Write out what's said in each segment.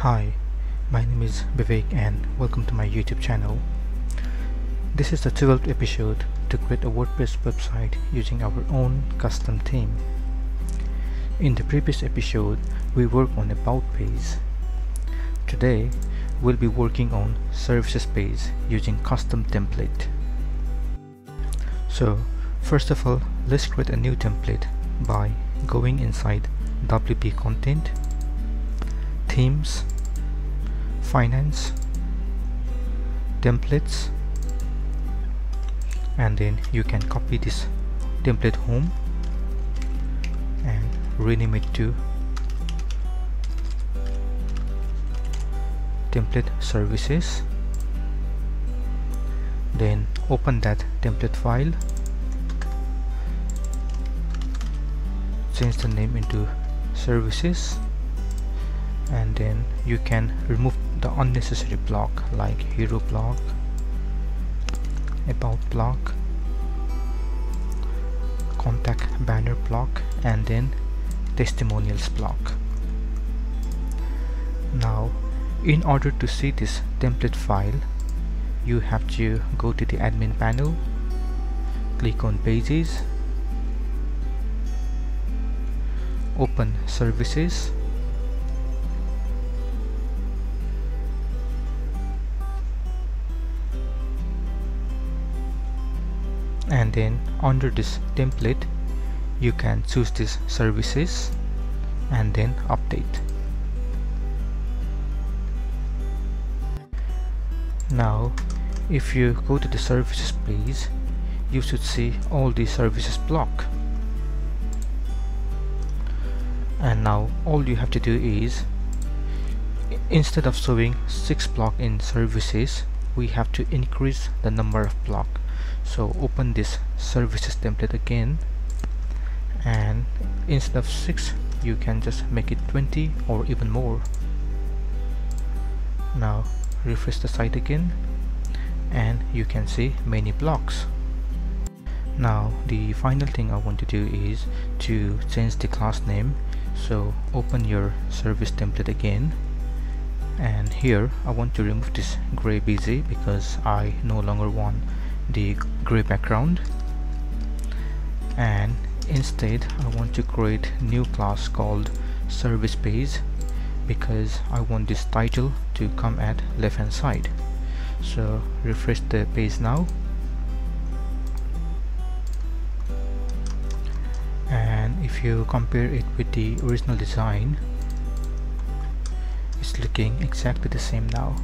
Hi, my name is Bibek and welcome to my YouTube channel. This is the 12th episode to create a WordPress website using our own custom theme. In the previous episode, we worked on About page. Today, we'll be working on Services page using custom template. So, first of all, let's create a new template by going inside WP Content themes finance templates and then you can copy this template home and rename it to template services. Then open that template file change the name into services then you can remove the unnecessary block like hero block about block contact banner block and then testimonials block. Now in order to see this template file you have to go to the admin panel click on pages open services and then under this template you can choose this services and then update. Now if you go to the services page you should see all the services block. And now all you have to do is instead of showing six block in services we have to increase the number of block so open this services template again. And instead of 6 you can just make it 20 or even more. Now refresh the site again. And you can see many blocks. Now the final thing I want to do is to change the class name. So open your service template again. And here I want to remove this gray busy because I no longer want the gray background. And instead I want to create new class called service page because I want this title to come at left hand side. So refresh the page now. And if you compare it with the original design it's looking exactly the same now.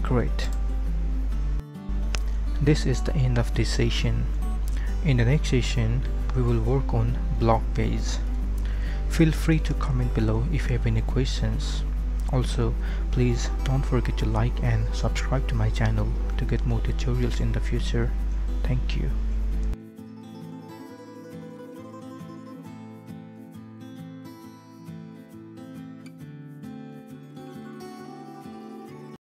Great this is the end of this session. In the next session, we will work on blog page. Feel free to comment below if you have any questions. Also, please don't forget to like and subscribe to my channel to get more tutorials in the future. Thank you.